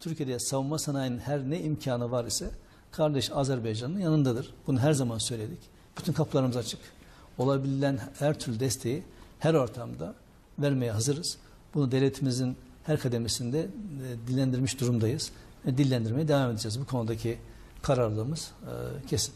Türkiye'de savunma sanayinin her ne imkanı var ise kardeş Azerbaycan'ın yanındadır. Bunu her zaman söyledik. Bütün kapılarımız açık. Olabilen her türlü desteği her ortamda vermeye hazırız. Bunu devletimizin her kademesinde e, dillendirmiş durumdayız. E, dillendirmeye devam edeceğiz. Bu konudaki kararlılığımız e, kesin.